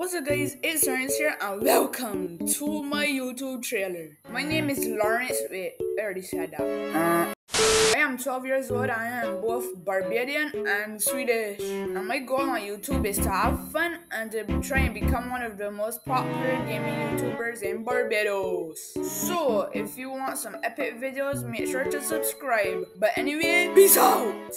What's up guys, it's Lawrence here and welcome to my YouTube trailer. My name is Lawrence, wait, I already said that. Uh, I am 12 years old, I am both Barbadian and Swedish. And my goal on YouTube is to have fun and to try and become one of the most popular gaming YouTubers in Barbados. So, if you want some epic videos, make sure to subscribe. But anyway, peace out!